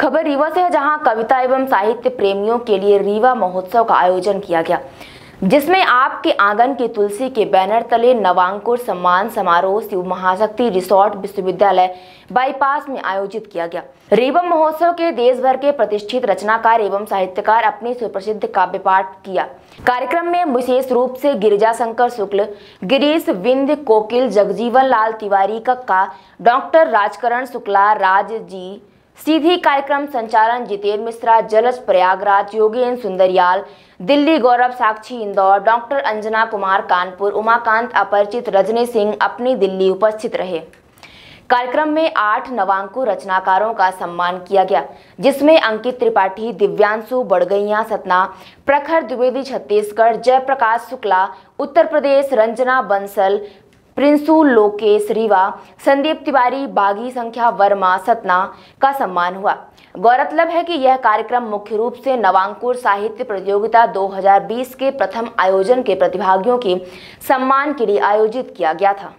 खबर रीवा से है, जहाँ कविता एवं साहित्य प्रेमियों के लिए रीवा महोत्सव का आयोजन किया गया, जिसमें आपके आँगन की तुलसी के बैनर तले नवांकुर सम्मान समारोह शिव महाशक्ति रिसोर्ट विश्वविद्यालय बाईपास में आयोजित किया गया। रीवा महोत्सव के देश भर के प्रतिष्ठित रचनाकार एवं साहित्यकार अपनी सुप्रसिद्ध काव्य पाठ किया। कार्यक्रम में विशेष रूप से गिरिजा शंकर शुक्ल, गिरीश विंध्य कोकिल, जगजीवन लाल तिवारी कक्का, डॉक्टर राजकरण शुक्ला राज जी सीधी कार्यक्रम संचालन जितेंद्र मिश्रा, जलज प्रयागराज, योगेंद्र सुंदरियाल, दिल्ली गौरव साक्षी इंदौर, डॉक्टर अंजना कुमार कानपुर, उमाकांत अपरिचित, रजनी सिंह अपनी दिल्ली उपस्थित रहे। कार्यक्रम में आठ नवांकु रचनाकारों का सम्मान किया गया, जिसमें अंकित त्रिपाठी, दिव्यांशु बड़गैया सतना, प्रखर द्विवेदी छत्तीसगढ़, जयप्रकाश शुक्ला, उत्तर प्रदेश रंजना बंसल प्रिंसू, लोकेश, रीवा, संदीप तिवारी, बागी संख्या, वर्मा, सतना का सम्मान हुआ। गौरतलब है कि यह कार्यक्रम मुख्य रूप से नवांकुर साहित्य प्रतियोगिता 2020 के प्रथम आयोजन के प्रतिभागियों के सम्मान के लिए आयोजित किया गया था।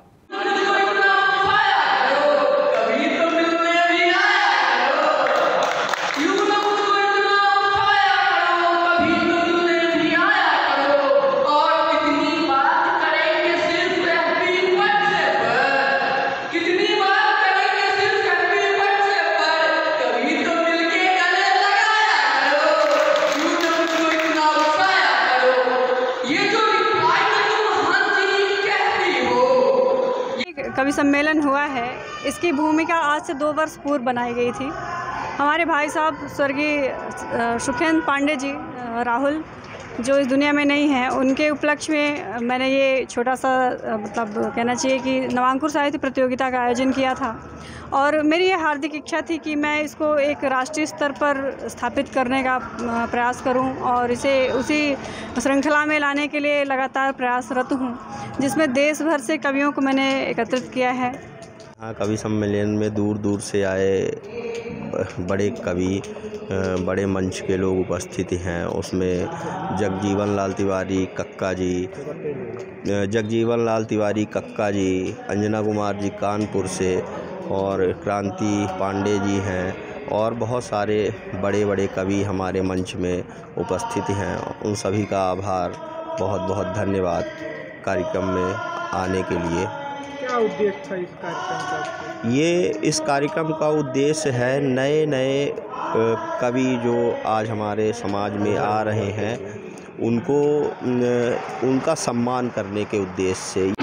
कवि सम्मेलन हुआ है। इसकी भूमिका आज से दो वर्ष पूर्व बनाई गई थी। हमारे भाई साहब स्वर्गीय सुखेंद्र पांडे जी राहुल, जो इस दुनिया में नहीं हैं, उनके उपलक्ष्य में मैंने ये छोटा सा मतलब कहना चाहिए कि नवांकुर साहित्य प्रतियोगिता का आयोजन किया था। और मेरी ये हार्दिक इच्छा थी कि मैं इसको एक राष्ट्रीय स्तर पर स्थापित करने का प्रयास करूँ और इसे उसी श्रृंखला में लाने के लिए लगातार प्रयासरत हूँ। जिसमें देश भर से कवियों को मैंने एकत्रित किया है। यहाँ कवि सम्मेलन में दूर दूर से आए बड़े कवि बड़े मंच के लोग उपस्थित हैं। उसमें जगजीवन लाल तिवारी, कक्का जी जगजीवन लाल तिवारी, कक्का जी, अंजना कुमार जी कानपुर से और क्रांति पांडे जी हैं और बहुत सारे बड़े बड़े कवि हमारे मंच में उपस्थित हैं। उन सभी का आभार बहुत बहुत धन्यवाद। कार्यक्रम में आने के लिए। क्या उद्देश्य था इस कार्यक्रम का? ये इस कार्यक्रम का उद्देश्य है नए नए कवि जो आज हमारे समाज में आ रहे हैं उनको न, उनका सम्मान करने के उद्देश्य से।